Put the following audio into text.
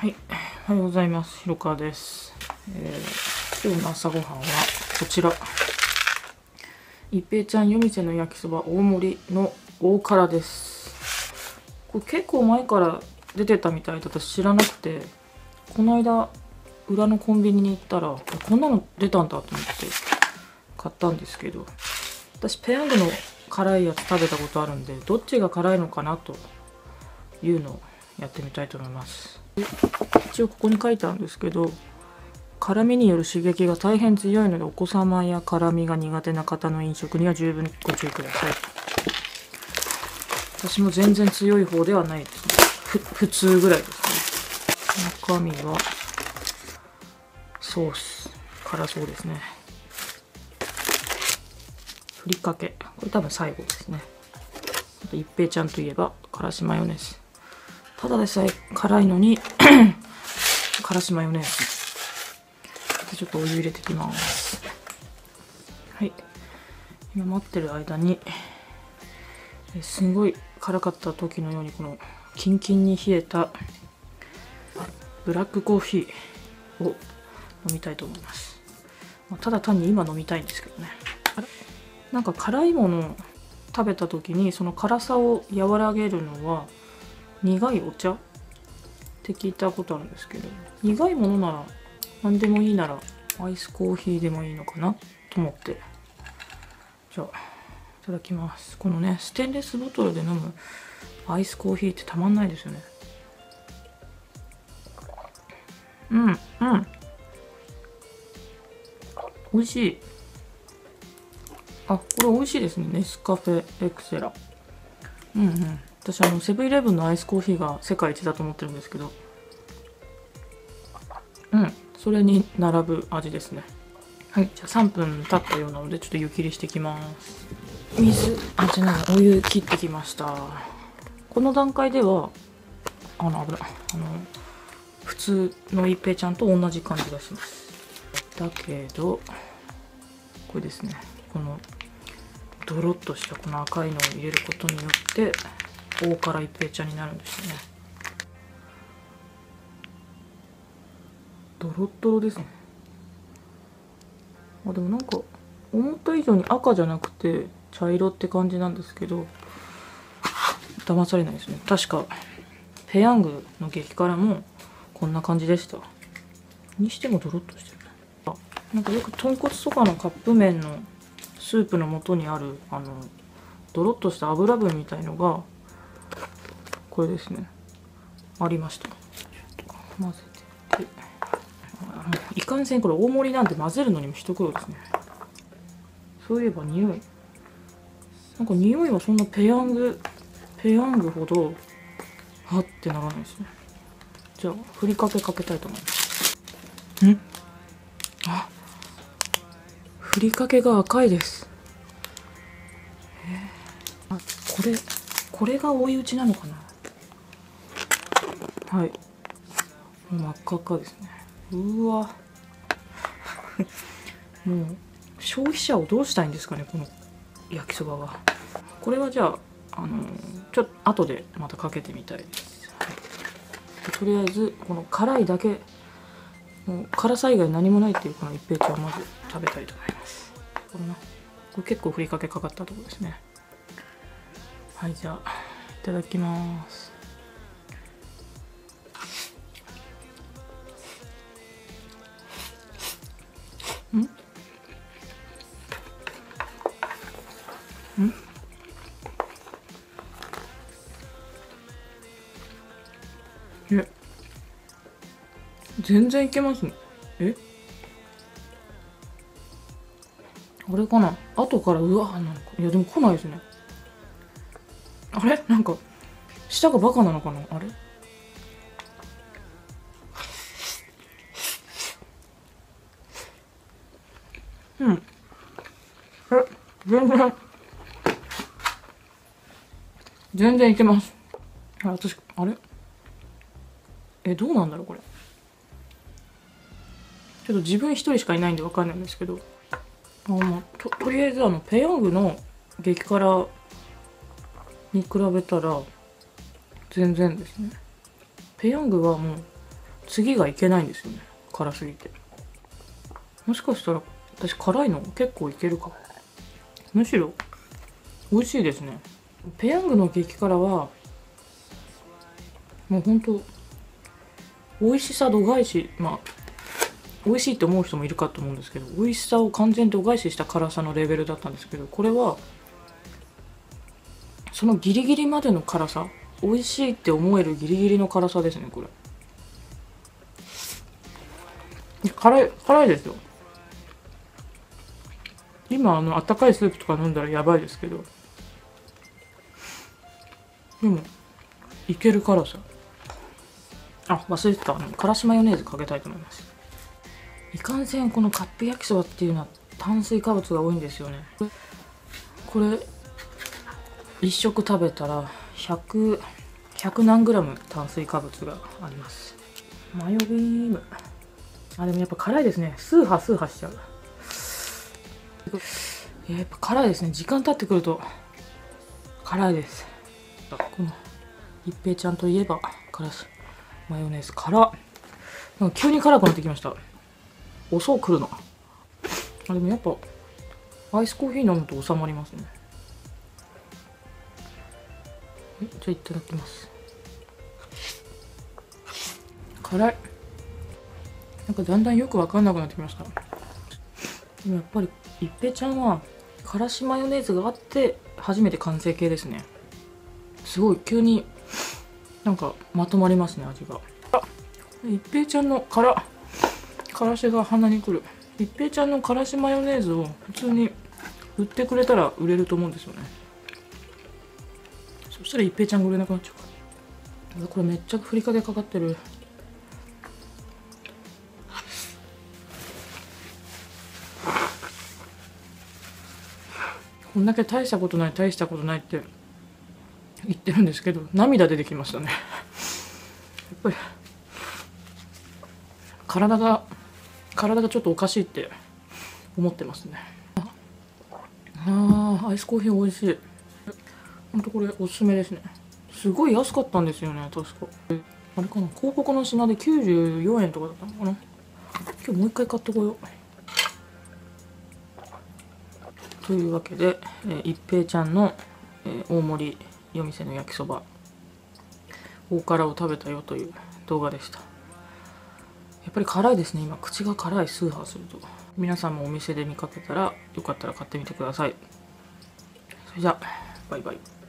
はい、おはようございます。ひろかです。えー今日の朝ごはんはこちら。一平ちゃん夜店の焼きそば大盛りの大辛です。これ結構前から出てたみたいで私知らなくて、この間裏のコンビニに行ったら、こんなの出たんだと思って買ったんですけど、私ペヤングの辛いやつ食べたことあるんで、どっちが辛いのかなというのをやってみたいと思います。一応ここに書いてあるんですけど辛みによる刺激が大変強いのでお子様や辛みが苦手な方の飲食には十分ご注意ください。私も全然強い方ではないですね。ふ普通ぐらいですね。中身はソース辛そうですね。ふりかけ。これ多分最後ですね。あと一平ちゃんといえばからしマヨネーズ。ただでさえ辛いのにからしマヨネーズ。ちょっとお湯入れてきます。はい。今待ってる間にすごい辛かった時のようにこのキンキンに冷えたブラックコーヒーを飲みたいと思います、まあただ単に今飲みたいんですけどね。あれ？なんか辛いものを食べた時にその辛さを和らげるのは苦いお茶って聞いたことあるんですけど苦いものなら何でもいいならアイスコーヒーでもいいのかなと思って。じゃあいただきます。このねステンレスボトルで飲むアイスコーヒーってたまんないですよね。うんうん。美味しい。あこれ美味しいですね。ネスカフェエクセラ。うんうん。私あのセブンイレブンのアイスコーヒーが世界一だと思ってるんですけど。うん。それに並ぶ味ですね。はい。じゃあ3分経ったようなのでちょっと湯切りしてきます。水。あじゃないお湯切ってきました。この段階ではあの危ないあの普通の一平ちゃんと同じ感じがします。だけどこれですね。このドロッとしたこの赤いのを入れることによって大辛一平ちゃんになるんですよね。ドロッドロですね。あでもなんか思った以上に赤じゃなくて茶色って感じなんですけど騙されないですね。確かペヤングの激辛もこんな感じでした。にしてもドロッとしてるあなんかよく豚骨とかのカップ麺のスープの元にあるあのドロッとした油分みたいのがこれですね。ありました。混ぜていかんせんこれ大盛りなんで混ぜるのにも一苦労ですね。そういえば匂い。なんか匂いはそんなペヤングペヤングほどはってならないですね。じゃあふりかけかけたいと思います。ん？あふりかけが赤いです。あこれこれが追い打ちなのかな？はい。真っ赤っかですね。うわ。もう消費者をどうしたいんですかねこの焼きそばは。これはじゃああのちょっと後でまたかけてみたいです、はい。とりあえずこの辛いだけもう辛さ以外何もないっていうこの一平ちゃんをまず食べたいと思います。これな。これ結構ふりかけかかったところですね。はいじゃあいただきます。え全然いけますね。え？あれかな？後からうわーなのかいやでも来ないですね。あれ？なんか舌がバカなのかな？あれ？うん。え？全然。全然いけます。私あれ？えどうなんだろうこれ。ちょっと自分一人しかいないんでわかんないんですけど。あまととりあえずあのペヤングの激辛に比べたら全然ですね。ペヤングはもう次がいけないんですよね。辛すぎて。もしかしたら私辛いの結構いけるかも。むしろ美味しいですね。ペヤングの激辛はもうほんと美味しさ度外視まあ美味しいって思う人もいるかと思うんですけど美味しさを完全度外視した辛さのレベルだったんですけどこれはそのギリギリまでの辛さ美味しいって思えるギリギリの辛さですねこれ。辛い辛いですよ。今あの温かいスープとか飲んだらやばいですけどでもいける辛さ。あ忘れてた。あのからしマヨネーズかけたいと思います。いかんせんこのカップ焼きそばっていうのは炭水化物が多いんですよね。これ1食食べたら100 100何グラム炭水化物があります。マヨビーム。あでもやっぱ辛いですね。スーハスーハしちゃう。やっぱ辛いですね。時間経ってくると辛いです。この一平ちゃんといえば辛しマヨネーズ辛なんか急に辛くなってきました。遅くるのあでもやっぱアイスコーヒー飲むと収まりますね。じゃあいただきます。辛い。なんかだんだんよく分かんなくなってきました。でもやっぱり一平ちゃんはからしマヨネーズがあって初めて完成形ですね。すごい急になんかまとまりますね味が。あ。一平ちゃんのからからしが鼻にくる。一平ちゃんのからしマヨネーズを普通に売ってくれたら売れると思うんですよね。そしたら一平ちゃんが売れなくなっちゃうから。これめっちゃふりかけかかってる。こんだけ大したことない大したことないって言ってるんですけど涙出てきましたね。やっぱり体が体がちょっとおかしいって思ってますね。ああアイスコーヒー美味しい。ほんとこれおすすめですね。すごい安かったんですよね確か。あれかな広告の品で94円とかだったのかな。今日もう一回買ってこよう。というわけで、えー、一平ちゃんの、えー、大盛り夜店の焼きそば。大辛を食べたよという動画でした。やっぱり辛いですね。今口が辛いスーハーすると。皆さんもお店で見かけたらよかったら買ってみてください。それじゃあバイバイ。